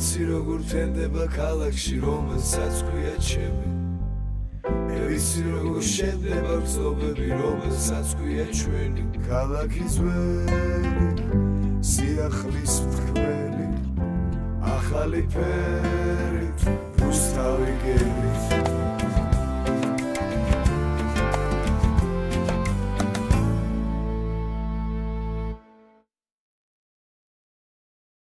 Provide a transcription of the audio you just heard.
ვიცი როგორ თენდება ქალაქში რომელსაც ქვია ჩემი მე ვიცი როგორ შენდება გზობები რომელსაც ქვია ჩვენი ქალაქის ველი სიახლის მთქმელი ახალი ფერი.